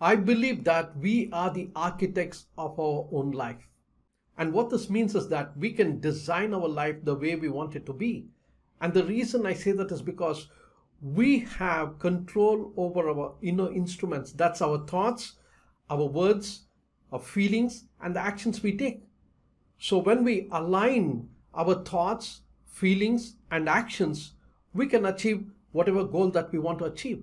I believe that we are the architects of our own life. And what this means is that we can design our life the way we want it to be. And the reason I say that is because we have control over our inner instruments. That's our thoughts, our words, our feelings, and the actions we take. So when we align our thoughts, feelings, and actions, we can achieve whatever goal that we want to achieve.